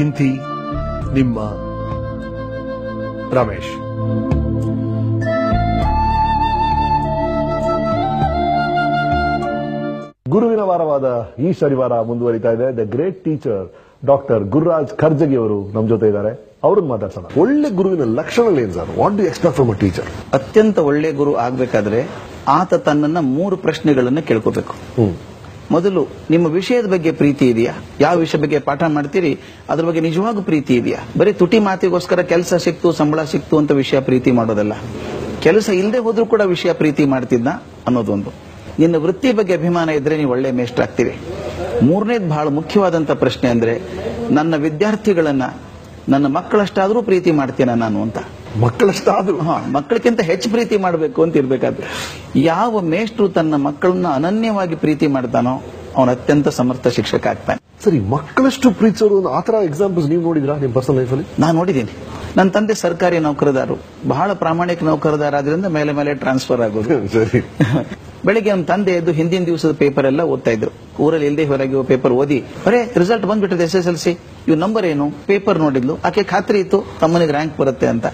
ಇಂತಿ ನಿಮ್ಮ ರಮೇಶ್. ಗುರುವಿನ ವಾರವಾದ ಈ ಶನಿವಾರ ಮುಂದುವರಿತಾ ಇದೆ. The great teacher doctor Gururaj Kharjagi ಅವರು ನಮ್ಮ ಜೊತೆ ಇದ್ದಾರೆ. ಅವ್ರನ್ನ ಮಾತಾಡ್ಸೋಣ. ಒಳ್ಳೆ ಗುರುವಿನ ಲಕ್ಷಣಗಳೇನು sir? What do expect from a teacher ಅತ್ಯಂತ ಒಳ್ಳೆ ಗುರು ಆಗ್ಬೇಕಾದ್ರೆ ಆತ ತನ್ನನ್ನ ಮೂರು ಪ್ರಶ್ನೆಗಳನ್ನು ಕೇಳ್ಕೋಬೇಕು ಮೊದಲು ನಿಮ್ಮ ವಿಷಯದ ಬಗ್ಗೆ ಪ್ರೀತಿ ಇದೆಯಾ? ಯಾವ ವಿಷಯ ಬಗ್ಗೆ ಪಾಠ ಮಾಡ್ತೀರಿ? ಅದ್ರ ಬಗ್ಗೆ ನಿಜವಾಗೂ ಪ್ರೀತಿ ಇದೆಯಾ? ಬರೀ ತುಟಿ ಮಾತಿಗೋಸ್ಕರ ಕೆಲಸ ಸಿಕ್ತು, ಸಂಬಳ ಸಿಕ್ತು ಅಂತ ವಿಷಯ ಪ್ರೀತಿ ಮಾಡೋದಲ್ಲ. ಕೆಲಸ ಇಲ್ಲದೆ ಹೋದ್ರೂ ಕೂಡ ವಿಷಯ ಪ್ರೀತಿ ಮಾಡ್ತಿದ್ದ ಅನ್ನೋದೊಂದು. ನಿನ್ನ ವೃತ್ತಿ ಬಗ್ಗೆ ಅಭಿಮಾನ ಇದ್ರೆ ನೀವು ಒಳ್ಳೆ ಮೇಸ್ಟ್ ಆಗ್ತೀರಿ ಮೂರನೇದು ಬಹಳ ಮುಖ್ಯವಾದಂತ ಪ್ರಶ್ನೆ ಅಂದ್ರೆ, ನನ್ನ ವಿದ್ಯಾರ್ಥಿಗಳನ್ನ, ನನ್ನ ಮಕ್ಕಳಷ್ಟಾದ್ರೂ ಪ್ರೀತಿ ಮಾಡ್ತೀನ ನಾನು ಅಂತ? ಮಕ್ಕಳಷ್ಟಾದ್ರು ಹಾ ಮಕ್ಕಳಿಗಿಂತ ಹೆಚ್ಚು ಪ್ರೀತಿ ಮಾಡಬೇಕು ಅಂತ ಇರ್ಬೇಕಾದ್ರೆ. ಯಾವ ಮೇಷ್ಟ್ರು ತನ್ನ ಮಕ್ಕಳನ್ನ ಅನನ್ಯವಾಗಿ ಪ್ರೀತಿ ಮಾಡ್ತಾನೋ ಅವನು ಅತ್ಯಂತ ಸಮರ್ಥ ಶಿಕ್ಷಕ ಆಗ್ತಾನೆ. ಸರಿ ಮಕ್ಕಳಷ್ಟು ಪ್ರೀತಿಸೋರು ಆತರ ಎಕ್ಸಾಂಪಲ್ಸ್ ನೀವು ನೋಡಿದ್ರಾ ನಿಮ್ಮ ಪರ್ಸನಲ್ ಲೈಫಲ್ಲಿ ನಾನು ನೋಡಿದ್ದೀನಿ. ನನ್ನ ತಂದೆ ಸರ್ಕಾರಿ ನೌಕರದಾರು. ಬಹಳ ಪ್ರಾಮಾಣಿಕ ನೌಕರದಾರ ಆದ್ರಿಂದ ಮೇಲೆ ಮೇಲೆ ಟ್ರಾನ್ಸ್ಫರ್ ಆಗೋದು. ಸರಿ. ಬೆಳಿಗ್ಗೆ ನಮ್ಮ ತಂದೆ ಎದ್ದು ಹಿಂದಿನ ದಿವಸದ ಪೇಪರ್ ಎಲ್ಲ ಓದ್ತಾ ಇದ್ರು. ಊರಲ್ಲಿ ಇಲ್ಲದೆ ಹೊರಗೆ ಪೇಪರ್ ಓದಿ ಅರೆ ರಿಸಲ್ಟ್ ಬಂದ್ಬಿಟ್ಟಿದೆ ಎಸ್ ಎಸ್ ಎಲ್ ಸಿ. ಇವ್ ನಂಬರ್ ಏನು? ಪೇಪರ್ ನೋಡಿದ್ಲು. ಆಕೆ ಖಾತ್ರಿ ಇತ್ತು. ತಮ್ಮನಿಗೆ ರ್ಯಾಂಕ್ ಬರುತ್ತೆ ಅಂತ.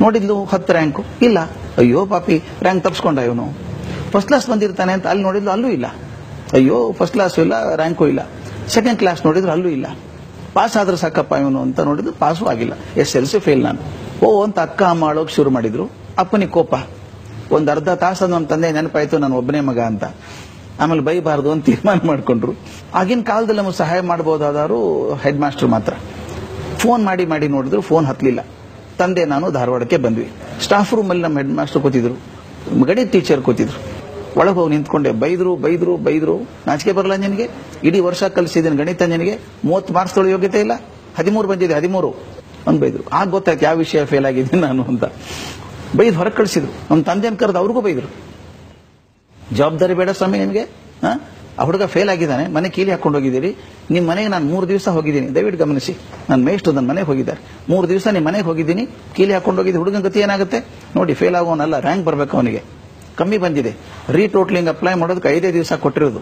ನೋಡಿದ್ಲು ಹತ್ತು ರ್ಯಾಂಕು ಇಲ್ಲ. ಅಯ್ಯೋ ಪಾಪಿ ರ್ಯಾಂಕ್ ತಪ್ಸ್ಕೊಂಡ ಇವನು. ಫಸ್ಟ್ ಕ್ಲಾಸ್ ಬಂದಿರ್ತಾನೆ ಅಂತ ಅಲ್ಲಿ ನೋಡಿದ್ಲು ಅಲ್ಲೂ ಇಲ್ಲ. ಅಯ್ಯೋ ಫಸ್ಟ್ ಕ್ಲಾಸ್ ಇಲ್ಲ ರ್ಯಾಂಕು ಇಲ್ಲ. ಸೆಕೆಂಡ್ ಕ್ಲಾಸ್ ನೋಡಿದ್ರು ಅಲ್ಲೂ ಇಲ್ಲ. ಪಾಸ್ ಆದ್ರೆ ಸಾಕಪ್ಪ ಇವನು ಅಂತ ನೋಡಿದ್ರು ಪಾಸು ಆಗಿಲ್ಲ. ಎಸ್ ಎಲ್ ಸಿ ಫೇಲ್ ನಾನು. ಓ ಅಂತ ಅಕ್ಕ, ಅಮ್ಮ ಆಳೋಕೆ ಶುರು ಮಾಡಿದ್ರು. ಅಪ್ಪನಿಗೆ ಕೋಪ. ಒಂದು ಅರ್ಧ ತಾಸು ನಮ್ಮ ತಂದೆ ನೆನಪಾಯ್ತು, ನಾನು ಒಬ್ಬನೇ ಮಗ ಅಂತ. ಆಮೇಲೆ ಬೈಬಾರ್ದು ಅಂತ ತೀರ್ಮಾನ ಮಾಡಿಕೊಂಡ್ರು. ಆಗಿನ ಕಾಲದಲ್ಲಿ ನಮಗೆ ಸಹಾಯ ಮಾಡಬಹುದಾದವರು ಹೆಡ್ ಮಾಸ್ಟರ್ ಮಾತ್ರ. ಫೋನ್ ಮಾಡಿ ಮಾಡಿ ನೋಡಿದ್ರು ಫೋನ್ ಹತ್ಲಿಲ್ಲ. ತಂದೆ ನಾನು ಧಾರವಾಡಕ್ಕೆ ಬಂದ್ವಿ. ಸ್ಟಾಫ್ ರೂಮ್ ಅಲ್ಲಿ ನಮ್ಮ ಹೆಡ್ ಮಾಸ್ಟರ್ ಕೂತಿದ್ರು. ಗಣಿತ ಟೀಚರ್ ಕೂತಿದ್ರು. ಒಳಗೆ ಹೋಗಿ ನಿಂತ್ಕೊಂಡೆ, ಬೈದ್ರು ಬೈದ್ರು ಬೈದ್ರು. ನಾಚಿಕೆ ಬರಲ್ಲ ನಿನಗೆ? ಇಡೀ ವರ್ಷ ಕಲಿಸಿದ್ದೀನಿ ಗಣಿತ ನಿನಗೆ. ಮೂವತ್ತು ಮಾರ್ಕ್ಸ್ ತೊಳೆ ಯೋಗ್ಯತೆ ಇಲ್ಲ? ಹದಿಮೂರು ಬಂದಿದೆ, ಹದಿಮೂರು. ಅಂತ ಬೈದ್ರು ಆಗ ಗೊತ್ತಾಯ್ತು ಯಾವ ವಿಷಯ ಫೇಲ್ ಆಗಿದ್ದೀನಿ ನಾನು ಅಂತ. ಬೈದು ಹೊರಗೆ ಕಳಿಸಿದ್ರು. ನಮ್ಮ ತಂದೆನ ಕರೆದು ಅವ್ರಿಗೂ ಬೈದ್ರು. ಜವಾಬ್ದಾರಿ ಬೇಡ ಸ್ವಾಮಿ ನಿಮಗೆ ಆ? ಆ ಹುಡುಗ ಫೇಲ್ ಆಗಿದ್ದಾನೆ, ಮನೆ ಕೀಲಿ ಹಾಕೊಂಡು ಹೋಗಿದ್ದೀರಿ ನಿಮ್ಮ ಮನೆಗೆ ನಾನು ಮೂರು ದಿವಸ ಹೋಗಿದ್ದೀನಿ. ದಯವಿಟ್ಟು ಗಮನಿಸಿ. ನನ್ನ ಮೇಷ್ಟು ನನ್ನ ಮನೆಗೆ ಹೋಗಿದ್ದಾರೆ. ಮೂರು ದಿವಸ ನಿಮ್ಮ ಮನೆಗೆ ಹೋಗಿದ್ದೀನಿ, ಕೀಲಿ ಹಾಕೊಂಡು ಹೋಗಿದ್ದು ಹುಡುಗನ ಗತಿ ಏನಾಗುತ್ತೆ? ನೋಡಿ ಫೇಲ್ ಆಗೋನಲ್ಲ ರ್ಯಾಂಕ್ ಬರಬೇಕು ಅವನಿಗೆ. ಕಮ್ಮಿ ಬಂದಿದೆ. ರೀಟೋಟ್ಲಿಂಗ್ ಅಪ್ಲೈ ಮಾಡೋದಕ್ಕೆ ಐದೇ ದಿವಸ ಕೊಟ್ಟಿರೋದು.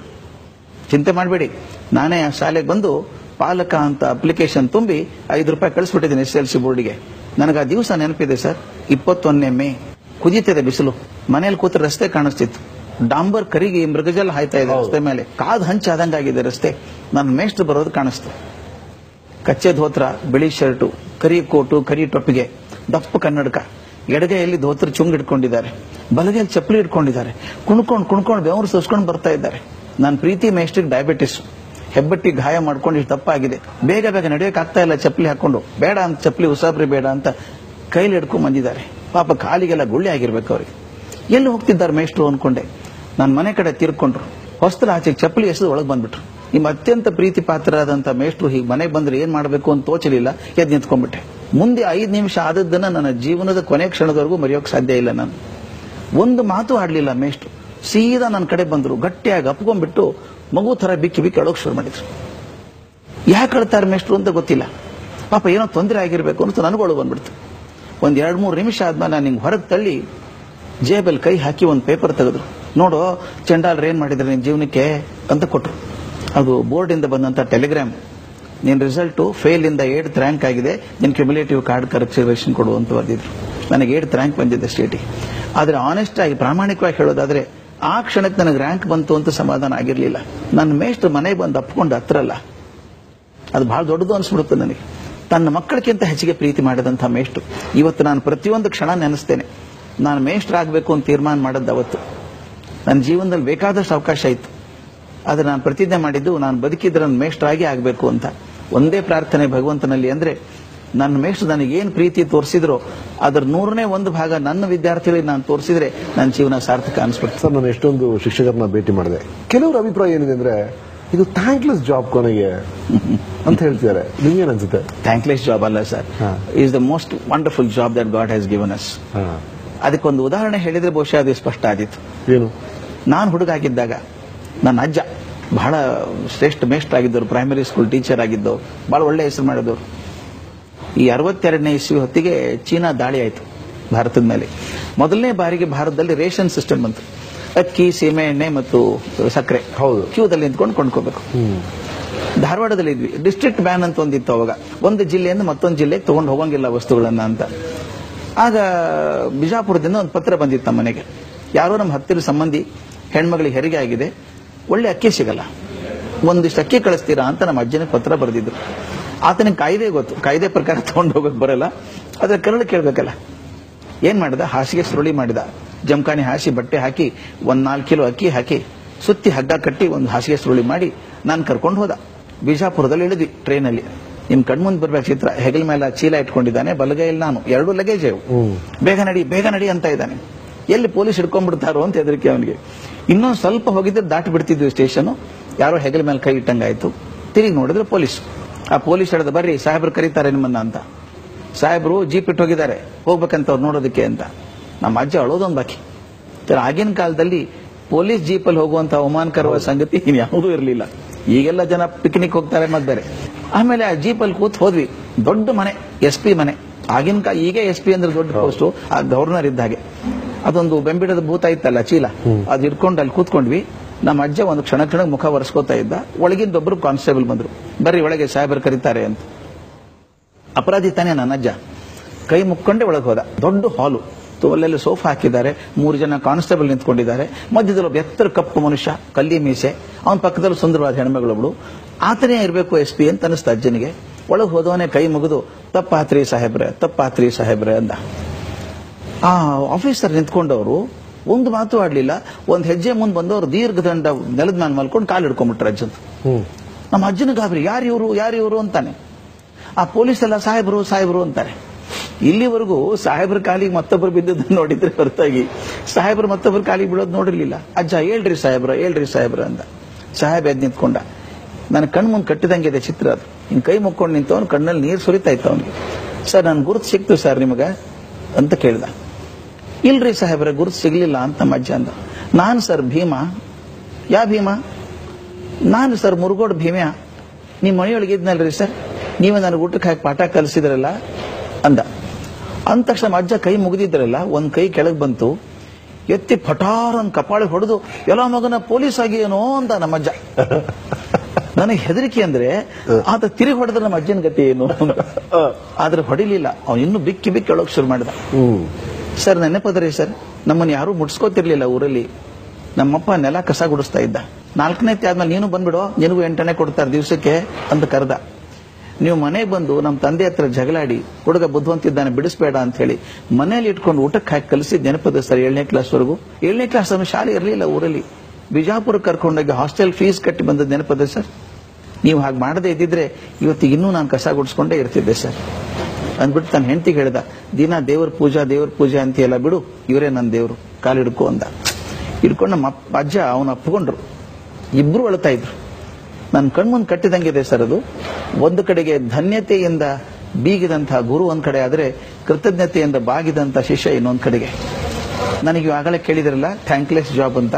ಚಿಂತೆ ಮಾಡಬೇಡಿ. ನಾನೇ ಆ ಶಾಲೆಗೆ ಬಂದು ಪಾಲಕ ಅಂತ ಅಪ್ಲಿಕೇಶನ್ ತುಂಬಿ ಐದು ರೂಪಾಯಿ ಕಳಿಸ್ಬಿಟ್ಟಿದ್ದೀನಿ ಎಸ್ ಎಲ್ ಸಿ ಬೋರ್ಡ್ಗೆ. ನನಗೆ ಆ ದಿವಸ ನೆನಪಿದೆ ಸರ್. ಇಪ್ಪತ್ತೊಂದನೇ ಮೇ. ಕುದೀತಿದೆ ಬಿಸಿಲು. ಮನೇಲಿ ಕೂತು ರಸ್ತೆ ಕಾಣಿಸ್ತಿತ್ತು. ಡಾಂಬರ್ ಕರಿಗೆ ಮೃಗಜಲ ಹಾಯ್ತಾ ಇದೆ ರಸ್ತೆ ಮೇಲೆ. ಕಾದ್ ಹಂಚಾದಂಗಾಗಿದೆ ರಸ್ತೆ. ನನ್ನ ಮೇಷ್ಟ್ರು ಬರೋದು ಕಾಣಿಸ್ತು. ಕಚ್ಚೆ ಧೋತ್ರ ಬಿಳಿ ಶರ್ಟು ಕರಿ ಕೋಟು ಕರಿ ಟೊಪ್ಪಿಗೆ. ದಪ್ಪ ಕನ್ನಡಕ. ಎಡಗೈಯಲ್ಲಿ ಧೋತ್ರ ಚುಂಗ್ ಇಟ್ಕೊಂಡಿದ್ದಾರೆ. ಬಲಗೈಯಲ್ಲಿ ಚಪ್ಪಲಿ ಇಟ್ಕೊಂಡಿದ್ದಾರೆ. ಕುಣ್ಕೊಂಡು ಕುಣ್ಕೊಂಡು ಬೆವರು ಸುಸ್ಕೊಂಡು ಬರ್ತಾ ಇದ್ದಾರೆ. ನನ್ನ ಪ್ರೀತಿ ಮೇಷ್ಟ್ರಿಗೆ ಡಯಾಬಿಟಿಸ್ ಹೆಬ್ಬಟ್ಟಿ ಗಾಯ ಮಾಡ್ಕೊಂಡು ಇಷ್ಟು ದಪ್ಪ ಆಗಿದೆ. ಬೇಗ ಬೇಗ ನಡೆಯಕ್ಕೆ ಆಗ್ತಾ ಇಲ್ಲ ಚಪ್ಪಲಿ ಹಾಕೊಂಡು. ಬೇಡ ಅಂತ ಚಪ್ಪಲಿ ಉಸಾಬ್ರಿ ಬೇಡ ಅಂತ ಕೈಲಿ ಹಿಡ್ಕೊಂಡು ಬಂದಿದ್ದಾರೆ. ಪಾಪ ಕಾಲಿಗೆಲ್ಲ ಗುಳ್ಳೆ ಆಗಿರ್ಬೇಕು ಅವ್ರಿಗೆ. ಎಲ್ಲಿ ಹೋಗ್ತಿದ್ದಾರೆ ಮೇಷ್ಟ್ರು ಅನ್ಕೊಂಡೆ. ನನ್ನ ಮನೆ ಕಡೆ ತೀರ್ಕೊಂಡ್ರು. ಹೊಸ್ತಲ ಆಚೆಗೆ ಚಪ್ಪಲಿ ಎಸೆದು ಒಳಗೆ ಬಂದ್ಬಿಟ್ರು. ನಿಮ್ಮ ಅತ್ಯಂತ ಪ್ರೀತಿ ಪಾತ್ರರಾದಂತ ಮೇಷ್ಟ್ರು ಹೀಗೆ ಮನೆಗೆ ಬಂದ್ರೆ ಏನ್ ಮಾಡಬೇಕು ಅಂತ ತೋಚಲಿಲ್ಲ ಎದ್ದು ನಿಂತ್ಕೊಂಡ್ಬಿಟ್ಟೆ ಮುಂದೆ ಐದು ನಿಮಿಷ ಆದದ್ದನ್ನ ನನ್ನ ಜೀವನದ ಕೊನೆ ಕ್ಷಣದವರೆಗೂ ಮರೆಯೋಕೆ ಸಾಧ್ಯ ಇಲ್ಲ ನಾನು. ಒಂದು ಮಾತು ಆಡಲಿಲ್ಲ ಮೇಷ್ಟ್ರು. ಸೀದಾ ನನ್ನ ಕಡೆ ಬಂದ್ರು, ಗಟ್ಟಿಯಾಗಿ ಅಪ್ಕೊಂಡ್ಬಿಟ್ಟು ಮಗು ತರ ಬಿಕ್ಕಿ ಬಿಕ್ಕಿ ಅಳೋಕೆ ಶುರು ಮಾಡಿದ್ರು. ಯಾಕೆ ಅಳ್ತಾರೆ ಮೇಷ್ಟ್ರು ಅಂತ ಗೊತ್ತಿಲ್ಲ. ಪಾಪ ಏನೋ ತೊಂದರೆ ಆಗಿರಬೇಕು ಅಂತ ನನಗೊಳು ಬಂದ್ಬಿಡ್ತು. ಒಂದು ಎರಡು ಮೂರು ನಿಮಿಷ ಆದ್ಮೇಲೆ ನಾನು ಹಿಂಗೆ ಹೊರಗೆ ತಳ್ಳಿ ಜೇಬಲ್ ಕೈ ಹಾಕಿ ಒಂದು ಪೇಪರ್ ತೆಗೆದ್ರು. ನೋಡು ಚಂಡಾಲ್ರು ಏನ್ ಮಾಡಿದ್ರೆ ನಿನ್ ಜೀವನಕ್ಕೆ ಅಂತ ಕೊಟ್ರು. ಅದು ಬೋರ್ಡ್ ಇಂದ ಬಂದಂತ ಟೆಲಿಗ್ರಾಮ್. ನಿನ್ ರಿಸಲ್ಟ್ ಫೇಲ್ ಇಂದ ಏಟ್ ರ್ಯಾಂಕ್ ಆಗಿದೆ, ನಿನ್ ಕ್ಯುಮುಲೇಟಿವ್ ಕಾರ್ಡ್ ಕರೆಕ್ಷನ್ ಕೊಡು ಅಂತ ಬರೆದಿದ್ರು. ನನಗೆ ಏಟ್ ರ್ಯಾಂಕ್ ಬಂದಿದೆ ಸ್ಟೇಟಿಗೆ ಆದ್ರೆ ಆನೆಸ್ಟ್ ಆಗಿ, ಪ್ರಾಮಾಣಿಕವಾಗಿ ಹೇಳೋದಾದ್ರೆ, ಆ ಕ್ಷಣಕ್ಕೆ ನನಗೆ ರ್ಯಾಂಕ್ ಬಂತು ಅಂತ ಸಮಾಧಾನ ಆಗಿರ್ಲಿಲ್ಲ. ನನ್ನ ಮೇಷ್ಟ್ರು ಮನೆಗೆ ಬಂದು ಅಪ್ಕೊಂಡು ಹತ್ರಲ್ಲ. ಅದು ಬಹಳ ದೊಡ್ಡದು ಅನ್ಸ್ಬಿಡುತ್ತೆ ನನಗೆ. ತನ್ನ ಮಕ್ಕಳಿಗಿಂತ ಹೆಚ್ಚಿಗೆ ಪ್ರೀತಿ ಮಾಡಿದಂಥ ಮೇಷ್ಟ್ರು. ಇವತ್ತು ನಾನು ಪ್ರತಿಯೊಂದು ಕ್ಷಣ ನೆನೆಸ್ತೇನೆ. ನಾನು ಮೇಷ್ಟ್ರ ಆಗಬೇಕು ಅಂತ ತೀರ್ಮಾನ ಮಾಡದ್ದು ಅವತ್ತು. ನನ್ನ ಜೀವನದಲ್ಲಿ ಬೇಕಾದಷ್ಟು ಅವಕಾಶ ಇತ್ತು. ಆದ್ರೆ ನಾನು ಪ್ರತಿಜ್ಞೆ ಮಾಡಿದ್ದು ನಾನು ಬದುಕಿದ್ರೆ ನನ್ನ ಮೇಷ್ಟ್ರಾಗಿ ಆಗಬೇಕು ಅಂತ. ಒಂದೇ ಪ್ರಾರ್ಥನೆ ಭಗವಂತನಲ್ಲಿ ಅಂದ್ರೆ ನನ್ನ ಮೇಷ್ಟ್ರು ನನಗೆ ಏನು ಪ್ರೀತಿ ತೋರಿಸಿದ್ರು ಅದ್ರ ನೂರನೇ ಒಂದು ಭಾಗ ನನ್ನ ವಿದ್ಯಾರ್ಥಿಗಳಿಗೆ ನಾನು ತೋರಿಸಿದ್ರೆ ನನ್ನ ಜೀವನ ಸಾರ್ಥಕ ಅನ್ಸ್ಬಿಡ್ತು. ಸರ್ ನಾನು ಎಷ್ಟೊಂದು ಶಿಕ್ಷಕರನ್ನ ಭೇಟಿ ಮಾಡಿದೆ. ಕೆಲವರು ಅಭಿಪ್ರಾಯ ಏನಿದೆ ಅಂದ್ರೆ ಇದು ಥ್ಯಾಂಕ್ಲೆಸ್ ಜಾಬ್ ಕೊನೆಗೆ ಅಂತ ಹೇಳ್ತಿದ್ದಾರೆ. ನಿಮ್ಗೇನ್ ಅನ್ಸುತ್ತೆ? ಥ್ಯಾಂಕ್ಲೆಸ್ ಜಾಬ್ ಅಲ್ಲ sir. Is the most wonderful job that God has given us. ಅದಕ್ಕೊಂದು ಉದಾಹರಣೆ ಹೇಳಿದ್ರೆ ಬಹುಶಃ ಅದು ಸ್ಪಷ್ಟ ಆದಿತ್ತು ಏನು? ನಾನು ಹುಡುಗಾಗಿದ್ದಾಗ ನನ್ನ ಅಜ್ಜ ಬಹಳ ಶ್ರೇಷ್ಠ ಮೇಷ್ಟ್ರ ಆಗಿದ್ದವರು ಪ್ರೈಮರಿ ಸ್ಕೂಲ್ ಟೀಚರ್ ಆಗಿದ್ದವರು ಬಹಳ ಒಳ್ಳೆ ಹೆಸರು ಮಾಡಿದವರು. ಈ ಅರವತ್ತೆರಡನೇ ಇಸ್ವಿ ಹೊತ್ತಿಗೆ ಚೀನಾ ದಾಳಿ ಆಯಿತು ಭಾರತದ ಮೇಲೆ. ಮೊದಲನೇ ಬಾರಿಗೆ ಭಾರತದಲ್ಲಿ ರೇಷನ್ ಸಿಸ್ಟಮ್ ಬಂತು. ಅಕ್ಕಿ ಸೀಮೆ ಎಣ್ಣೆ ಮತ್ತು ಸಕ್ಕರೆ. ಹೌದು. ಕ್ಯೂದಲ್ಲಿ ನಿಂತ್ಕೊಂಡು ಕೊಂಡ್ಕೋಬೇಕು. ಧಾರವಾಡದಲ್ಲಿ ಇದ್ವಿ. ಡಿಸ್ಟ್ರಿಕ್ಟ್ ಬ್ಯಾನ್ ಅಂತ ಒಂದಿತ್ತು ಅವಾಗ. ಒಂದು ಜಿಲ್ಲೆಯಿಂದ ಮತ್ತೊಂದು ಜಿಲ್ಲೆಗೆ ತಗೊಂಡು ಹೋಗಂಗಿಲ್ಲ ವಸ್ತುಗಳನ್ನ ಅಂತ. ಆಗ ಬಿಜಾಪುರದಿಂದ ಒಂದು ಪತ್ರ ಬಂದಿತ್ತು ನಮ್ಮ ಮನೆಗೆ. ಯಾರೋ ನಮ್ಮ ಹತ್ತಿರ ಸಂಬಂಧಿ ಹೆಣ್ಮಗಳಿಗೆ ಹೆರಿಗೆ ಆಗಿದೆ ಒಳ್ಳೆ ಅಕ್ಕಿ ಸಿಗಲ್ಲ. ಒಂದಿಷ್ಟು ಅಕ್ಕಿ ಕಳಿಸ್ತೀರಾ ಅಂತ ನಮ್ಮ ಅಜ್ಜನ ಪತ್ರ ಬರೆದಿದ್ರು. ಆತನ ಕಾಯ್ದೆ ಗೊತ್ತು ಕಾಯ್ದೆ ಪ್ರಕಾರ ತಗೊಂಡು ಹೋಗೋಕೆ ಬರಲ್ಲ. ಅದ್ರ ಕರಳು ಕೇಳ್ಬೇಕಲ್ಲ. ಏನ್ ಮಾಡಿದ? ಹಾಸಿಗೆ ಸುರುಳಿ ಮಾಡಿದ. ಜಮಖಾನೆ ಹಾಸಿ ಬಟ್ಟೆ ಹಾಕಿ ಒಂದ್ ನಾಲ್ಕು ಕಿಲೋ ಅಕ್ಕಿ ಹಾಕಿ ಸುತ್ತಿ ಹಗ್ಗ ಕಟ್ಟಿ ಒಂದು ಹಾಸಿಗೆ ಸುರುಳಿ ಮಾಡಿ ನಾನು ಕರ್ಕೊಂಡು ಹೋದ. ಬಿಜಾಪುರದಲ್ಲಿ ಇಳಿದ್ವಿ ಟ್ರೈನಲ್ಲಿ. ನಿಮ್ ಕಣ್ಮುಂದ್ ಬರ್ಬೇಕು ಚಿತ್ರ. ಹೆಗಲ್ ಮೇಲೆ ಚೀಲ ಇಟ್ಕೊಂಡಿದ್ದಾನೆ ಬಲಗೈಯಲ್ಲಿ ನಾನು. ಎರಡು ಲಗೇಜ್ ಬೇಗ ನಡಿ ಬೇಗ ನಡಿ ಅಂತ ಇದ್ದಾನೆ. ಎಲ್ಲಿ ಪೊಲೀಸ್ ಹಿಡ್ಕೊಂಡ್ಬಿಡ್ತಾರೋ ಅಂತ ಹೆದರಿಕೆ ಅವನಿಗೆ. ಇನ್ನೊಂದು ಸ್ವಲ್ಪ ಹೋಗಿದ್ರೆ ದಾಟಿ ಬಿಡ್ತಿದ್ವಿ ಸ್ಟೇಷನ್. ಯಾರೋ ಹೆಗಲ ಮೇಲೆ ಕೈ ಇಟ್ಟಂಗಾಯ್ತು. ತಿರುಗಿ ನೋಡಿದ್ರೆ ಪೊಲೀಸ್. ಆ ಪೊಲೀಸ್ ಹೇಳಿದ ಬರ್ರಿ ಸಾಹೇಬ್ರು ಕರೀತಾರೆ ನಿಮ್ಮನ್ನ ಅಂತ. ಸಾಹೇಬ್ರು ಜೀಪ್ ಇಟ್ಟು ಹೋಗಿದ್ದಾರೆ. ಹೋಗ್ಬೇಕಂತ ಅವ್ರು ನೋಡೋದಕ್ಕೆ ಅಂತ. ನಮ್ಮ ಅಜ್ಜ ಅಳೋದೊಂದು ಬಾಕಿ. ತರ ಆಗಿನ ಕಾಲದಲ್ಲಿ ಪೊಲೀಸ್ ಜೀಪಲ್ಲಿ ಹೋಗುವಂತ ಅವಮಾನಕರವಾದ ಸಂಗತಿ ಯಾವುದೂ ಇರಲಿಲ್ಲ. ಈಗೆಲ್ಲ ಜನ ಪಿಕ್ನಿಕ್ ಹೋಗ್ತಾರೆ ಮತ್ತೆ ಬೇರೆ. ಆಮೇಲೆ ಆ ಜೀಪಲ್ಲಿ ಕೂತ್ ಹೋದ್ವಿ. ದೊಡ್ಡ ಮನೆ ಎಸ್ ಪಿ ಮನೆ. ಆಗಿನ ಕಾಲ ಈಗ ಎಸ್ ಪಿ ಅಂದ್ರೆ ದೊಡ್ಡ ಪೋಸ್ಟು. ಆ ಗವರ್ನರ್ ಇದ್ದ ಹಾಗೆ. ಅದೊಂದು ಬೆಂಬಿಡದ ಭೂತ ಇತ್ತಲ್ಲ ಚೀಲ. ಅದು ಇಟ್ಕೊಂಡು ಅಲ್ಲಿ ಕೂತ್ಕೊಂಡ್ವಿ. ನಮ್ಮ ಅಜ್ಜ ಒಂದು ಕ್ಷಣ ಕ್ಷಣ ಮುಖ ಒರೆಸ್ಕೋತಾ ಇದ್ದ. ಒಳಗಿಂದ ಒಬ್ರು ಕಾನ್ಸ್ಟೇಬಲ್ ಬಂದ್ರು. ಬರ್ರಿ ಒಳಗೆ ಸಾಹೇಬರು ಕರೀತಾರೆ ಅಂತ. ಅಪರಾಧಿ ತಾನೇ ನನ್ನ ಅಜ್ಜ. ಕೈ ಮುಕ್ಕೊಂಡೆ ಒಳಗೆ ಹೋದ. ದೊಡ್ಡ ಹಾಲು. ಅಲ್ಲೆಲ್ಲ ಸೋಫಾ ಹಾಕಿದ್ದಾರೆ. ಮೂರು ಜನ ಕಾನ್ಸ್ಟೇಬಲ್ ನಿಂತ್ಕೊಂಡಿದ್ದಾರೆ. ಮಧ್ಯದಲ್ಲಿ ಒಬ್ಬ ಎತ್ತರ ಕಪ್ಪು ಮನುಷ್ಯ ಕಲ್ಲಿ ಮೀಸೆ ಅವನ ಪಕ್ಕದಲ್ಲಿ ಸುಂದರವಾದ ಹೆಣ್ಮಗಳೊಬ್ಳು. ಆತನೇ ಇರಬೇಕು ಎಸ್ ಪಿ ಅಂತ ಅನಿಸ್ತ ಅಜ್ಜನಿಗೆ. ಒಳಗೆ ಹೋದವನೇ ಕೈ ಮುಗಿದು ತಪ್ಪಾತ್ರಿ ಸಾಹೇಬ್ರೆ ತಪ್ಪಾತ್ರಿ ಸಾಹೇಬ್ರೆ ಅಂದ. ಆ ಆಫೀಸರ್ ನಿಂತ್ಕೊಂಡವರು ಒಂದು ಮಾತು ಆಡ್ಲಿಲ್ಲ. ಒಂದ್ ಹೆಜ್ಜೆ ಮುಂದೆ ಬಂದವರು ದೀರ್ಘದಂಡ ನೆಲದ ಮ್ಯಾನ್ ಮಲ್ಕೊಂಡು ಕಾಲು ಹಿಡ್ಕೊಂಡ್ಬಿಟ್ರು ಅಜ್ಜನ್. ನಮ್ಮ ಅಜ್ಜನ ಗಾಬರಿ ಯಾರು ಇವರು ಯಾರು ಇವರು ಅಂತಾನೆ. ಆ ಪೊಲೀಸ್ ಎಲ್ಲ ಸಾಹೇಬರು ಸಾಹೇಬರು ಅಂತಾರೆ. ಇಲ್ಲಿವರೆಗೂ ಸಾಹೇಬ್ರ ಕಾಲಿಗೆ ಮತ್ತೊಬ್ಬರು ಬಿದ್ದದನ್ನ ನೋಡಿದ್ರೆ ಹೊರತಾಗಿ ಸಾಹೇಬ್ರು ಮತ್ತೊಬ್ಬರು ಕಾಲಿಗೆ ಬಿಡೋದು ನೋಡಿರ್ಲಿಲ್ಲ. ಅಜ್ಜ ಹೇಳ್ರಿ ಸಾಹೇಬ್ರ ಹೇಳ್ರಿ ಸಾಹೇಬ್ರ ಅಂದ. ಸಾಹೇಬ್ ಎದ್ ನಿಂತ್ಕೊಂಡ. ನನ್ನ ಕಣ್ಣು ಮುಂದೆ ಇದೆ ಚಿತ್ರ ಅದು. ಇನ್ ಕೈ ಮುಕ್ಕೊಂಡು ನಿಂತವನು ಕಣ್ಣಲ್ಲಿ ನೀರು ಸುರಿತಾ ಇತ್ತು ಅವನಿಗೆ. ಸರ್ ನನ್ನ ಗುರುತು ಸಿಕ್ತು ಸರ್ ನಿಮಗ ಅಂತ ಕೇಳ್ದ. ಇಲ್ರಿ ಸಾಹೇಬ್ರೆ ಗುರುತು ಸಿಗ್ಲಿಲ್ಲ ಅಂತ ನಮ್ಮ ಅಜ್ಜ ಅಂದ. ನಾನು ಸರ್ ಭೀಮಾ. ಯಾ ಭೀಮಾ? ನಾನು ಸರ್ ಮುರುಗೋಡ್ ಭೀಮ್ಯ. ನಿಮ್ಮ ಮನೆಯೊಳಗೆ ಇದ್ನಲ್ರಿ ಸರ್? ನೀವೇ ನನಗೆ ಊಟಕ್ಕೆ ಹಾಕಿ ಪಾಠ ಕಲಿಸಿದ್ರಲ್ಲ ಅಂದ. ಅಂದ ತಕ್ಷಣ ಅಜ್ಜ ಕೈ ಮುಗಿದಿದ್ರಲ್ಲ ಒಂದು ಕೈ ಕೆಳಗೆ ಬಂತು. ಎತ್ತಿ ಪಟಾರ್ ಅಂತ ಕಪಾಳಿ ಹೊಡೆದು ಎಲ್ಲ ಮಗನ ಪೊಲೀಸ್ ಆಗಿಯೇನೋ ಏನೋ ಅಂದ ನಮ್ಮ ಅಜ್ಜ ನನಗೆ ಹೆದರಿಕೆ ಅಂದ್ರೆ ಆತ ತಿರುಗಿ ಹೊಡೆದ್ರೆ ನಮ್ಮ ಅಜ್ಜನ ಗತಿ ಏನು? ಆದ್ರೆ ಹೊಡಿಲಿಲ್ಲ. ಅವ್ನು ಇನ್ನೂ ಬಿಕ್ಕಿ ಬಿಕ್ಕಿ ಒಳಗೆ ಶುರು ಮಾಡಿದ. ಸರ್, ನೆನಪದ್ರಿ ಸರ್. ನಮ್ಮನ್ನು ಯಾರು ಮುಡ್ಸ್ಕೋತಿರ್ಲಿಲ್ಲ ಊರಲ್ಲಿ. ನಮ್ಮಪ್ಪ ನೆಲ ಕಸ ಗುಡಿಸ್ತಾ ಇದ್ದ. ನಾಲ್ಕನೇ ಆದ್ಮೇಲೆ ನೀನು ಬಂದ್ಬಿಡು, ನಿನಗೂ ಎಂಟನೇ ಕೊಡ್ತಾರೆ ದಿವಸಕ್ಕೆ ಅಂತ ಕರೆದ. ನೀವು ಮನೆಗೆ ಬಂದು ನಮ್ಮ ತಂದೆ ಹತ್ರ ಜಗಳಾಡಿ, ಹುಡುಗ ಬುದ್ಧವಂತಿದ್ದಾನೆ, ಬಿಡಿಸ್ಬೇಡ ಅಂತ ಹೇಳಿ ಮನೆಯಲ್ಲಿ ಇಟ್ಕೊಂಡು ಊಟಕ್ಕೆ ಹಾಕಿ ಕಲಿಸಿ ನೆನಪದ ಸರ್ ಏಳನೇ ಕ್ಲಾಸ್ ವರೆಗೂ. ಏಳನೇ ಕ್ಲಾಸ್ ಶಾಲೆ ಇರಲಿಲ್ಲ ಊರಲ್ಲಿ. ಬಿಜಾಪುರ ಕರ್ಕೊಂಡೋಗಿ ಹಾಸ್ಟೆಲ್ ಫೀಸ್ ಕಟ್ಟಿ ಬಂದ ನೆನಪದ ಸರ್. ನೀವು ಹಾಗೆ ಮಾಡದೇ ಇದ್ದಿದ್ರೆ ಇವತ್ತಿಗೆ ಇನ್ನೂ ನಾನು ಕಸ ಗುಡಿಸ್ಕೊಂಡೇ ಇರ್ತಿದ್ದೆ ಸರ್. ಅಂದ್ಬಿಟ್ಟು ತನ್ನ ಹೆಂಡತಿಗೆ ಹೇಳ್ದ, ದಿನ ದೇವ್ರ ಪೂಜಾ ದೇವ್ರ ಪೂಜಾ ಅಂತೆಲ್ಲ ಬಿಡು, ಇವರೇ ನನ್ನ ದೇವರು, ಕಾಲು ಹಿಡ್ಕೊ ಅಂದ. ಹಿಡ್ಕೊಂಡು ನಮ್ಮ ಅಜ್ಜ ಅವನ ಅಪ್ಕೊಂಡ್ರು ಇಬ್ರು ಅಳ್ತಾ ಇದ್ರು. ನನ್ನ ಕಣ್ಮುಂದ್ ಕಟ್ಟಿದಂಗಿದೆ ಸರ್ ಅದು. ಒಂದು ಕಡೆಗೆ ಧನ್ಯತೆಯಿಂದ ಬೀಗಿದಂತಹ ಗುರು ಒಂದ್ ಕಡೆ ಆದ್ರೆ ಕೃತಜ್ಞತೆಯಿಂದ ಬಾಗಿದಂತ ಶಿಷ್ಯ ಇನ್ನೊಂದ್ ಕಡೆಗೆ. ನನಗೆ ಆಗಲೇ ಕೇಳಿದ್ರಲ್ಲ ಥ್ಯಾಂಕ್ಲೆಸ್ ಜಾಬ್ ಅಂತ.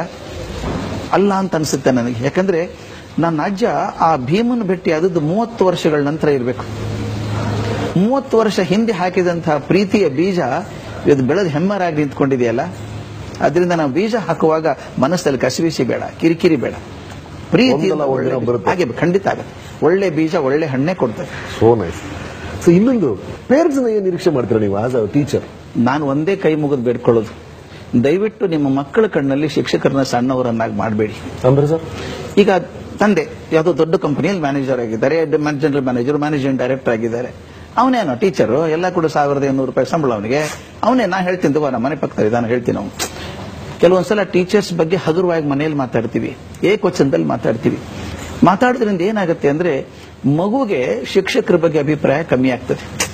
ಅಲ್ಲ ಅಂತ ಅನ್ಸುತ್ತೆ ನನಗೆ. ಯಾಕಂದ್ರೆ ನನ್ನ ಅಜ್ಜ ಆ ಭೀಮನ್ ಭೇಟಿ ಆದದ್ದು ಮೂವತ್ತು ವರ್ಷಗಳ ನಂತರ ಇರಬೇಕು. ಮೂವತ್ತು ವರ್ಷ ಹಿಂದೆ ಹಾಕಿದಂತಹ ಪ್ರೀತಿಯ ಬೀಜ ಇದು ಬೆಳೆದು ಹೆಮ್ಮರಾಗಿ ನಿಂತ್ಕೊಂಡಿದೆಯಲ್ಲ? ಅದರಿಂದ ನಾವು ಬೀಜ ಹಾಕುವಾಗ ಮನಸ್ಸಲ್ಲಿ ಕಸಿವಿಸಿ ಬೇಡ ಕಿರಿಕಿರಿ ಬೇಡ. ಪ್ರೀತಿ ಹಾಗೆ ಖಂಡಿತ ಆಗುತ್ತೆ. ಒಳ್ಳೆ ಬೀಜ ಒಳ್ಳೆ ಹಣ್ಣೆ ಕೊಡ್ತದೆ. ಸೋ ನೈಸ್ ಸೊ ಇನ್ನೊಂದು ಪೇರೆಂಟ್ಸ್ ಏನು ನಿರೀಕ್ಷೆ ಮಾಡ್ತೀರಾ ನೀವು ಆಸ್ ಅ ಟೀಚರ್ ನಾನು ಒಂದೇ ಕೈ ಮುಗಿದು ಬೇಡ್ಕೊಳ್ಳೋದು. ದಯವಿಟ್ಟು ನಿಮ್ಮ ಮಕ್ಕಳ ಕಣ್ಣಲ್ಲಿ ಶಿಕ್ಷಕರನ್ನ ಸಣ್ಣವರನ್ನಾಗಿ ಮಾಡಬೇಡಿ. ಅಂದ್ರೆ ಸರ್ ಈಗ ತಂದೆ ಯಾವುದೋ ದೊಡ್ಡ ಕಂಪನಿಯಲ್ಲಿ ಮ್ಯಾನೇಜರ್ ಆಗಿದ್ದಾರೆ ಜನರಲ್ ಮ್ಯಾನೇಜರ್ ಮ್ಯಾನೇಜಿಂಗ್ ಡೈರೆಕ್ಟರ್ ಆಗಿದ್ದಾರೆ. ಅವನೇನೋ ಟೀಚರು, ಎಲ್ಲ ಕೂಡ ಸಾವಿರದ ಇನ್ನೂರು ರೂಪಾಯಿ ಸಂಬಳ ಅವನಿಗೆ. ಅವನೇ, ನಾ ಹೇಳ್ತೀನಿ, ತಗೋ, ನಮ್ಮ ಮನೆ ಪಕ್ಕದಲ್ಲಿ ನಾನು ಹೇಳ್ತೀನಿ ಅವನು. ಕೆಲವೊಂದ್ಸಲ ಟೀಚರ್ಸ್ ಬಗ್ಗೆ ಹಗುರವಾಗಿ ಮನೆಯಲ್ಲಿ ಮಾತಾಡ್ತೀವಿ. ಏಕವಚನದಲ್ಲಿ ಮಾತಾಡ್ತೀವಿ. ಮಾತಾಡೋದ್ರಿಂದ ಏನಾಗುತ್ತೆ ಅಂದ್ರೆ ಮಗುಗೆ ಶಿಕ್ಷಕರ ಬಗ್ಗೆ ಅಭಿಪ್ರಾಯ ಕಮ್ಮಿ ಆಗ್ತದೆ.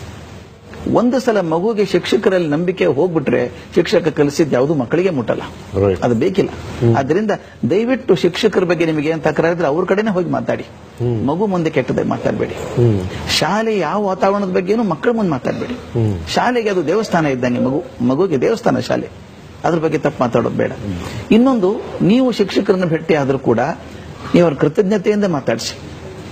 ಒಂದು ಸಲ ಮಗುಗೆ ಶಿಕ್ಷಕರಲ್ಲಿ ನಂಬಿಕೆ ಹೋಗ್ಬಿಟ್ರೆ ಶಿಕ್ಷಕ ಕಲಿಸಿದ್ ಯಾವುದು ಮಕ್ಕಳಿಗೆ ಮುಟ್ಟಲ್ಲ. ಅದು ಬೇಕಿಲ್ಲ. ಅದರಿಂದ ದಯವಿಟ್ಟು ಶಿಕ್ಷಕರ ಬಗ್ಗೆ ನಿಮಗೆ ಏನ್ ತಕರಾರಿದ್ರೆ ಅವ್ರ ಕಡೆನೆ ಹೋಗಿ ಮಾತಾಡಿ. ಮಗು ಮುಂದೆ ಕೆಟ್ಟದಾಗಿ ಮಾತಾಡಬೇಡಿ. ಶಾಲೆ ಯಾವ ವಾತಾವರಣದ ಬಗ್ಗೆನೂ ಮಕ್ಕಳ ಮುಂದೆ ಮಾತಾಡಬೇಡಿ. ಶಾಲೆಗೆ ಅದು ದೇವಸ್ಥಾನ ಇದ್ದಂಗೆ ಮಗು ಮಗುಗೆ ದೇವಸ್ಥಾನ ಶಾಲೆ. ಅದ್ರ ಬಗ್ಗೆ ತಪ್ಪು ಮಾತಾಡೋದು ಬೇಡ. ಇನ್ನೊಂದು ನೀವು ಶಿಕ್ಷಕರನ್ನ ಭೇಟಿ ಆದ್ರೂ ಕೂಡ ನೀವು ಅವ್ರ ಕೃತಜ್ಞತೆಯಿಂದ ಮಾತಾಡಿಸಿ.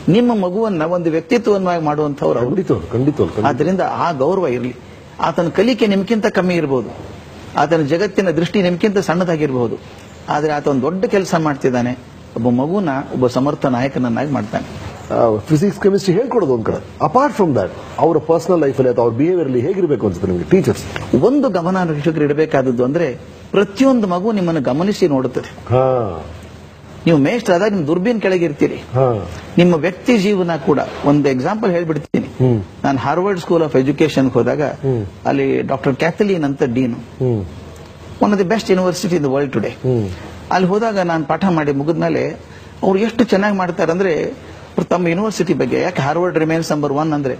ನಿಮ್ಮ ಮಗುವನ್ನ ಒಂದು ವ್ಯಕ್ತಿತ್ವವನ್ನಾಗಿ ಮಾಡುವಂತವ್ರು ಅವರು. ಖಂಡಿತ. ಆದ್ರಿಂದ ಆ ಗೌರವ ಇರಲಿ. ಆತನ ಕಲಿಕೆ ನಿಮ್ಗಿಂತ ಕಮ್ಮಿ ಇರಬಹುದು ಆತನ ಜಗತ್ತಿನ ದೃಷ್ಟಿ ನಿಮ್ಗಿಂತ ಸಣ್ಣದಾಗಿರಬಹುದು ಆದ್ರೆ ಆತ ಒಂದು ದೊಡ್ಡ ಕೆಲಸ ಮಾಡ್ತಿದ್ದಾನೆ. ಒಬ್ಬ ಮಗುನ ಒಬ್ಬ ಸಮರ್ಥ ನಾಯಕನನ್ನಾಗಿ ಮಾಡ್ತಾನೆ. ಫಿಸಿಕ್ಸ್ ಕೆಮಿಸ್ಟ್ರಿ ಹೇಳ್ಕೊಡೋದು ಒಂದ್ ಕಡೆ. ಅಪಾರ್ಟ್ ಫ್ರಮ್ ದಟ್ ಅವರ ಪರ್ಸನಲ್ ಲೈಫಲ್ಲಿ ಅಥವಾ ಅವ್ರ ಬಿಹೇವಿಯರ್ ಅಲ್ಲಿ ಹೇಗಿರಬೇಕು ಅನ್ಸುತ್ತೆ ನಿಮಗೆ ಟೀಚರ್ಸ್ ಒಂದು ಗಮನ ಶಿಕ್ಷಕರು ಇಡಬೇಕಾದದ್ದು ಅಂದ್ರೆ ಪ್ರತಿಯೊಂದು ಮಗು ನಿಮ್ಮನ್ನು ಗಮನಿಸಿ ನೋಡುತ್ತದೆ. ನೀವು ಮೇಷ್ಟ್ರಾದಾಗ ನಿಮ್ ದುರ್ಬೀನ್ ಕೆಳಗೆ ಇರ್ತೀರಿ. ಹಾ. ನಿಮ್ಮ ವ್ಯಕ್ತಿ ಜೀವನ ಕೂಡ ಒಂದು ಎಕ್ಸಾಂಪಲ್ ಹೇಳ್ಬಿಡ್ತೀನಿ. ನಾನು ಹಾರ್ವರ್ಡ್ ಸ್ಕೂಲ್ ಆಫ್ ಎಜುಕೇಶನ್ ಹೋದಾಗ ಅಲ್ಲಿ ಡಾಕ್ಟರ್ ಕ್ಯಾಥಲೀನ್ ಅಂತ dean. One of the best university in the world today ಅಲ್ಲಿ ಹೋದಾಗ ನಾನು ಪಾಠ ಮಾಡಿ ಮುಗಿದ್ಮೇಲೆ ಅವ್ರು ಎಷ್ಟು ಚೆನ್ನಾಗಿ ಮಾಡ್ತಾರೆ ಅಂದ್ರೆ ತಮ್ಮ ಯೂನಿವರ್ಸಿಟಿ ಬಗ್ಗೆ ಯಾಕೆ ಹಾರ್ವರ್ಡ್ ರಿಮೇನ್ಸ್ ನಂಬರ್ ಒನ್ ಅಂದ್ರೆ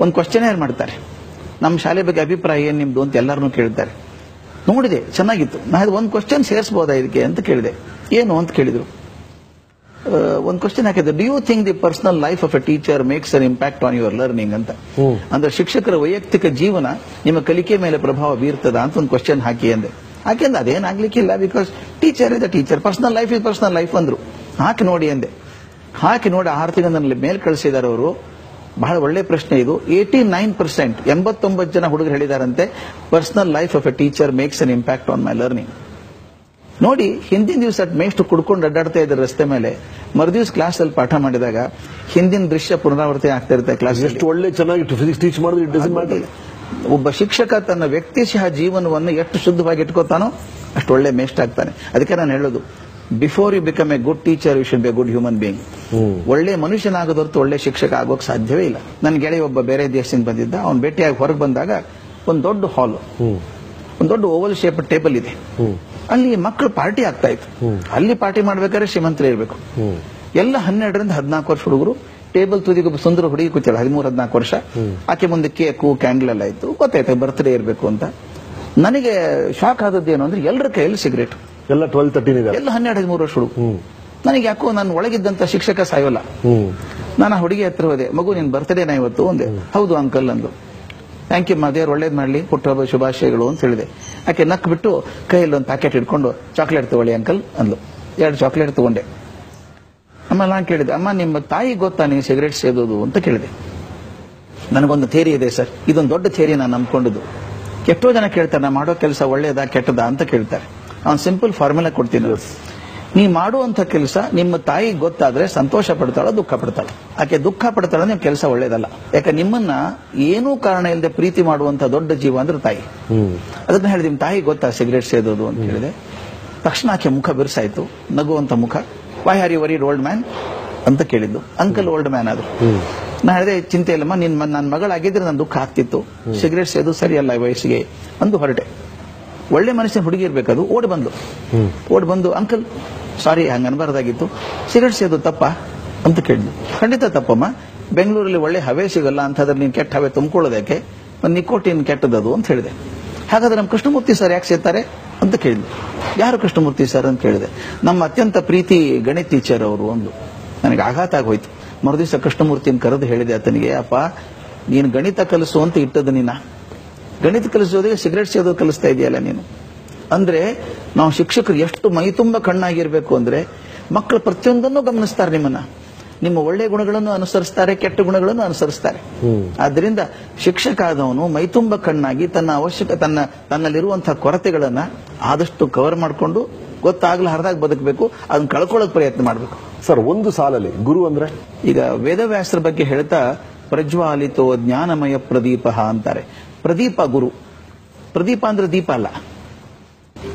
ಒಂದು ಕ್ವಶನ್ ಮಾಡ್ತಾರೆ. ನಮ್ಮ ಶಾಲೆ ಬಗ್ಗೆ ಅಭಿಪ್ರಾಯ ಏನ್ ನಿಮ್ದು ಅಂತ ಎಲ್ಲರನ್ನೂ ಕೇಳ್ತಾರೆ. ನೋಡಿದೆ ಚೆನ್ನಾಗಿತ್ತು. ನಾ ಒಂದು ಕ್ವಶನ್ ಸೇರಿಸಬಹುದಾ ಇದಕ್ಕೆ ಅಂತ ಕೇಳಿದೆ. ಏನು ಅಂತ ಕೇಳಿದ್ರು. ಒಂದು ಕ್ವಶನ್ ಹಾಕಿದ್ರು. Do you think the personal life of a teacher makes an impact on your learning ಅಂತ. ಅಂದ್ರೆ ಶಿಕ್ಷಕರ ವೈಯಕ್ತಿಕ ಜೀವನ ನಿಮ್ಮ ಕಲಿಕೆ ಮೇಲೆ ಪ್ರಭಾವ ಬೀರ್ತದ ಅಂತ ಒಂದು ಕ್ವಶನ್ ಹಾಕಿ ಅಂದೆ. ಹಾಕಿಂದ ಅದೇನಾಗ್ಲಿಕ್ಕಿಲ್ಲ ಬಿಕಾಸ್ ಟೀಚರ್ ಇದೆ teacher personal life is personal life ಅಂದ್ರು. ಹಾಕಿ ನೋಡಿ ಅಂದೆ. ಹಾಕಿ ನೋಡಿ ಆರು ತಿಂಗಳಲ್ಲಿ ಮೇಲ್ ಕಳಿಸಿದ್ದಾರೆ ಅವರು. ಬಹಳ ಒಳ್ಳೆ ಪ್ರಶ್ನೆ ಇದು. ಏಟಿ ನೈನ್ ಪರ್ಸೆಂಟ್ ಎಂಬತ್ತೊಂಬತ್ತು ಜನ ಹುಡುಗರು ಹೇಳಿದಾರಂತೆ personal life of a teacher makes an impact on my learning ನೋಡಿ ಹಿಂದಿನ ದಿವಸ ಮೇಷ್ಟು ಕುಡ್ಕೊಂಡು ಅಡ್ಡಾಡ್ತಾ ಇದ್ದಾರೆ ರಸ್ತೆ ಮೇಲೆ. ಮರುದಿವ್ಸ ಕ್ಲಾಸ್ ಅಲ್ಲಿ ಪಾಠ ಮಾಡಿದಾಗ ಹಿಂದಿನ ದೃಶ್ಯ ಪುನರಾವರ್ತನೆ ಆಗ್ತಾ ಇರುತ್ತೆ ಕ್ಲಾಸ್ ಎಷ್ಟು ಒಳ್ಳೆ ಚೆನ್ನಾಗಿ ಫಿಸಿಕ್ಸ್ ಟೀಚ್ ಮಾಡಿದ್ರೆ ಒಬ್ಬ ಶಿಕ್ಷಕ ತನ್ನ ವ್ಯಕ್ತಿಶಃ ಜೀವನವನ್ನು ಎಷ್ಟು ಶುದ್ಧವಾಗಿ ಇಟ್ಕೋತಾನೋ ಅಷ್ಟು ಒಳ್ಳೆ ಮೇಸ್ಟ್ ಆಗ್ತಾನೆ. ಅದಕ್ಕೆ ನಾನು ಹೇಳೋದು before you become a good teacher you should be good human being ಒಳ್ಳೆ ಮನುಷ್ಯನಾಗೋದ್ ಹೊರತು ಒಳ್ಳೆ ಶಿಕ್ಷಕ ಆಗೋಕೆ ಸಾಧ್ಯವೇ ಇಲ್ಲ. ನನ್ನ ಗೆಳೆಯ ಒಬ್ಬ ಬೇರೆ ದೇಶದಿಂದ ಬಂದಿದ್ದ ಅವ್ನು ಭೇಟಿಯಾಗಿ ಹೊರಗೆ ಬಂದಾಗ ಒಂದು ದೊಡ್ಡ ಹಾಲ್ ಒಂದು ದೊಡ್ಡ ಓವಲ್ ಶೇಪ್ ಟೇಬಲ್ ಇದೆ. ಅಲ್ಲಿ ಮಕ್ಕಳು ಪಾರ್ಟಿ ಆಗ್ತಾ ಇತ್ತು. ಅಲ್ಲಿ ಪಾರ್ಟಿ ಮಾಡ್ಬೇಕಾದ್ರೆ ಶ್ರೀಮಂತರೇ ಇರಬೇಕು. ಎಲ್ಲ ಹನ್ನೆರಡರಿಂದ ಹದಿನಾಲ್ಕು ವರ್ಷ ಹುಡುಗರು ಟೇಬಲ್ ತುದಿಗೆ ಸುಂದರ ಹುಡುಗಿ ಕೂತಾಳ ಹದಿಮೂರು ಹದಿನಾಲ್ಕು ವರ್ಷ. ಆಕೆ ಮುಂದೆ ಕೇಕು ಕ್ಯಾಂಡಲ್ ಎಲ್ಲ ಇತ್ತು. ಗೊತ್ತಾಯ್ತು ಬರ್ತ್ಡೇ ಇರಬೇಕು ಅಂತ. ನನಗೆ ಶಾಕ್ ಆದದ್ದು ಏನು ಅಂದ್ರೆ ಎಲ್ಲರ ಕೈಯಲ್ಲಿ ಸಿಗರೇಟ್ ಎಲ್ಲ ಟ್ವೆಲ್ ತರ್ಟೀನ್ ಎಲ್ಲ ಹನ್ನೆರಡು ಹದಿಮೂರು ವರ್ಷ ಹುಡುಗ ನನಗೆ ಯಾಕೋ ನಾನು ಒಳಗಿದ್ದಂತ ಶಿಕ್ಷಕ ಸಾಯೋಲ್ಲ. ನಾನು ಹುಡುಗಿ ಹತ್ರ ಹೋದೆ ಮಗು ನಿನ್ ಬರ್ತ್ಡೇನಾ ಇವತ್ತು ಒಂದೇ ಹೌದು ಅಂಕಲ್ ಅಂದು. ಥ್ಯಾಂಕ್ ಯು ದೇವ್ರು ಒಳ್ಳೇದು ಮಾಡ್ಲಿ. ಹುಟ್ಟುಹಬ್ಬ ಶುಭಾಶಯಗಳು ಅಂತ ಹೇಳಿದೆ. ಯಾಕೆ ನಕ್ ಬಿಟ್ಟು ಕೈಯಲ್ಲಿ ಒಂದು ಪ್ಯಾಕೆಟ್ ಇಟ್ಕೊಂಡು ಚಾಕ್ಲೇಟ್ ತಗೊಳ್ಳಿ ಅಂಕಲ್ ಅಂದ್ಲು. ಎರಡು ಚಾಕ್ಲೇಟ್ ತಗೊಂಡೆ. ಅಮ್ಮ, ನಾನು ಕೇಳಿದೆ, ಅಮ್ಮ, ನಿಮ್ಮ ತಾಯಿ ಗೊತ್ತಾ ನೀವು ಸಿಗರೇಟ್ ಸೇದೋದು? ಅಂತ ಕೇಳಿದೆ. ನನಗೊಂದು ಥೇರಿ ಇದೆ ಸರ್ ಇದೊಂದು ದೊಡ್ಡ ಥೇರಿ ನಾನು ನಂಬ್ಕೊಂಡಿದ್ದು. ಎಷ್ಟೋ ಜನ ಕೇಳ್ತಾರೆ, ನಾ ಮಾಡೋ ಕೆಲಸ ಒಳ್ಳೇದಾ ಕೆಟ್ಟದಾ? ಅಂತ ಕೇಳ್ತಾರೆ. ಅವ್ನು ಸಿಂಪಲ್ ಫಾರ್ಮುಲಾ ಕೊಡ್ತೀನಿ. ನೀ ಮಾಡುವಂತ ಕೆಲಸ ನಿಮ್ಮ ತಾಯಿ ಗೊತ್ತಾದ್ರೆ ಸಂತೋಷ ಪಡ್ತಾಳ ದುಃಖ ಪಡ್ತಾಳ. ಆಕೆ ದುಃಖ ಪಡ್ತಾಳ ನಿಮ್ ಕೆಲಸ ಒಳ್ಳೇದಲ್ಲ. ಯಾಕೆ ನಿಮ್ಮನ್ನ ಏನೂ ಕಾರಣ ಇಲ್ಲದೆ ಪ್ರೀತಿ ಮಾಡುವಂತ ದೊಡ್ಡ ಜೀವ ಅಂದ್ರೆ ತಾಯಿ. ಅದನ್ನ ಹೇಳಿದ ನಿಮ್ ತಾಯಿ ಗೊತ್ತಾ ಸಿಗರೇಟ್ ಸೇದೋದು ಅಂತ ಹೇಳಿದೆ. ತಕ್ಷಣ ಆಕೆ ಮುಖ ಬಿರ್ಸಾಯ್ತು ನಗುವಂತ ಮುಖ. Why are you worried old man ಅಂತ ಕೇಳಿದ್ದು. ಅಂಕಲ್ ಓಲ್ಡ್ ಮ್ಯಾನ್ ಆದ್ರು. ನಾ ಹೇಳಿದೆ ಚಿಂತೆ ಇಲ್ಲಮ್ಮ ನಿನ್ ನನ್ನ ಮಗಳಾಗಿದ್ರೆ ನನ್ನ ದುಃಖ ಆಗ್ತಿತ್ತು. ಸಿಗರೇಟ್ ಸೇದು ಸರಿಯಲ್ಲ ಈ ವಯಸ್ಸಿಗೆ. ಅಂದು ಹೊರಟೆ. ಒಳ್ಳೆ ಮನುಷ್ಯನ ಹುಡುಗಿ ಅದು. ಓಡಿ ಬಂದು. ಓಡಿ ಬಂದು ಅಂಕಲ್ ಸಾರಿ ಹಂಗ ಅನ್ಬಾರ್ದಾಗಿತ್ತು. ಸಿಗರೇಟ್ ಸೇದು ತಪ್ಪ? ಅಂತ ಕೇಳಿದ್ಲು. ಖಂಡಿತ ತಪ್ಪಮ್ಮ. ಬೆಂಗಳೂರಲ್ಲಿ ಒಳ್ಳೆ ಹವೆ ಸಿಗಲ್ಲ ಅಂತಂದ್ರೆ ನೀನ್ ಕೆಟ್ಟ ಹವೆ ತುಂಬಿಕೊಳ್ಳೋದಕ್ಕೆ ಒಂದು ನಿಕೋಟಿನ್ ಕೆಟ್ಟದದು ಅಂತ ಹೇಳಿದೆ. ಹಾಗಾದ್ರೆ ನಮ್ಮ ಕೃಷ್ಣಮೂರ್ತಿ ಸರ್ ಯಾಕೆ ಸೇರ್ತಾರೆ? ಅಂತ ಕೇಳಿದ್ಲು. ಯಾರು ಕೃಷ್ಣಮೂರ್ತಿ ಸರ್? ಅಂತ ಕೇಳಿದೆ. ನಮ್ಮ ಅತ್ಯಂತ ಪ್ರೀತಿ ಗಣಿತ ಟೀಚರ್ ಅವರು ಒಂದು ನನಗೆ ಆಘಾತ ಆಗೋಯ್ತು. ಮರುದಿವಸ ಕೃಷ್ಣಮೂರ್ತಿನ ಕರೆದು ಹೇಳಿದೆ ಆತನಿಗೆ ಅಪ್ಪ ನೀನು ಗಣಿತ ಕಲಿಸು ಅಂತ ಇಟ್ಟದ್ದು ನೀನ? ಗಣಿತ ಕಲಿಸೋದಿಗೆ ಸಿಗರೇಟ್ ಸೇದೋದು ಕಲಿಸ್ತಾ ಇದೆಯಲ್ಲ ನೀನು? ಅಂದ್ರೆ ನಾವು ಶಿಕ್ಷಕರು ಎಷ್ಟು ಮೈ ತುಂಬ ಕಣ್ಣಾಗಿರ್ಬೇಕು ಅಂದ್ರೆ ಮಕ್ಕಳು ಪ್ರತಿಯೊಂದನ್ನು ಗಮನಿಸ್ತಾರೆ ನಿಮ್ಮನ್ನ. ನಿಮ್ಮ ಒಳ್ಳೆ ಗುಣಗಳನ್ನು ಅನುಸರಿಸ್ತಾರೆ ಕೆಟ್ಟ ಗುಣಗಳನ್ನು ಅನುಸರಿಸ್ತಾರೆ. ಆದ್ರಿಂದ ಶಿಕ್ಷಕ ಆದವನು ಮೈತುಂಬ ಕಣ್ಣಾಗಿ ತನ್ನ ಅವಶ್ಯಕ ತನ್ನ ತನ್ನಲ್ಲಿರುವಂತಹ ಕೊರತೆಗಳನ್ನ ಆದಷ್ಟು ಕವರ್ ಮಾಡಿಕೊಂಡು ಗೊತ್ತಾಗ್ಲ ಹರಿದಾಗ ಬದುಕಬೇಕು ಅದನ್ನ ಕಳ್ಕೊಳ್ಳೋಕೆ ಪ್ರಯತ್ನ ಮಾಡಬೇಕು. ಸರ್ ಒಂದು ಸಾಲಲ್ಲಿ ಗುರು ಅಂದ್ರೆ? ಈಗ ವೇದವ್ಯಾಸರ ಬಗ್ಗೆ ಹೇಳ್ತಾ ಪ್ರಜ್ವಾಲಿತೋ ಜ್ಞಾನಮಯ ಪ್ರದೀಪ ಅಂತಾರೆ. ಪ್ರದೀಪ ಗುರು. ಪ್ರದೀಪ ಅಂದ್ರೆ ದೀಪ ಅಲ್ಲ.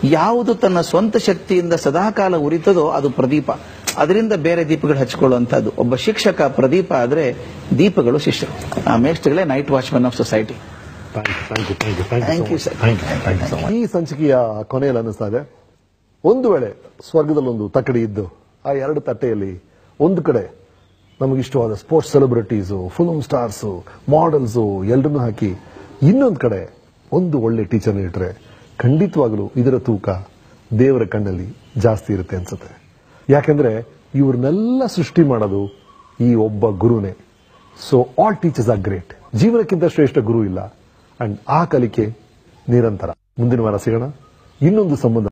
ಯಾವುದು ತನ್ನ ಸ್ವಂತ ಶಕ್ತಿಯಿಂದ ಸದಾಕಾಲ ಉರಿತದೋ ಅದು ಪ್ರದೀಪ. ಅದರಿಂದ ಬೇರೆ ದೀಪಗಳು ಹಚ್ಕೊಳ್ಳುವಂಥದ್ದು. ಒಬ್ಬ ಶಿಕ್ಷಕ ಪ್ರದೀಪ ಆದ್ರೆ ದೀಪಗಳು ಶಿಷ್ಯರು. ಆ ಮೇಸ್ಟ್ಗಳೇ night watchman of society thank you sir ಈ ಸಂಚಿಕೆಯ ಕೊನೆಯಲ್ಲಿ ಅನ್ನಿಸ್ತಾ ಇದೆ. ಒಂದು ವೇಳೆ ಸ್ವರ್ಗದಲ್ಲಿ ಒಂದು ತಕ್ಕಡಿ ಇದ್ದು ಆ ಎರಡು ತಟ್ಟೆಯಲ್ಲಿ ಒಂದು ಕಡೆ ನಮಗಿಷ್ಟವಾದ sports celebrities film stars models ಎಲ್ಲರನ್ನೂ ಹಾಕಿ ಇನ್ನೊಂದು ಕಡೆ ಒಂದು ಒಳ್ಳೆ ಟೀಚರ್ನ ಇಟ್ಟರೆ ಖಂಡಿತವಾಗಲೂ ಇದರ ತೂಕ ದೇವರ ಕಣ್ಣಲ್ಲಿ ಜಾಸ್ತಿ ಇರುತ್ತೆ ಅನ್ಸುತ್ತೆ. ಯಾಕೆಂದ್ರೆ ಇವ್ರನ್ನೆಲ್ಲ ಸೃಷ್ಟಿ ಮಾಡೋದು ಈ ಒಬ್ಬ ಗುರುನೇ. So all teachers are great ಜೀವನಕ್ಕಿಂತ ಶ್ರೇಷ್ಠ ಗುರು ಇಲ್ಲ. ಅಂಡ್ ಆ ಕಲಿಕೆ ನಿರಂತರ. ಮುಂದಿನ ವಾರ ಸಿಗೋಣ. ಇನ್ನೊಂದು ಸಂಬಂಧ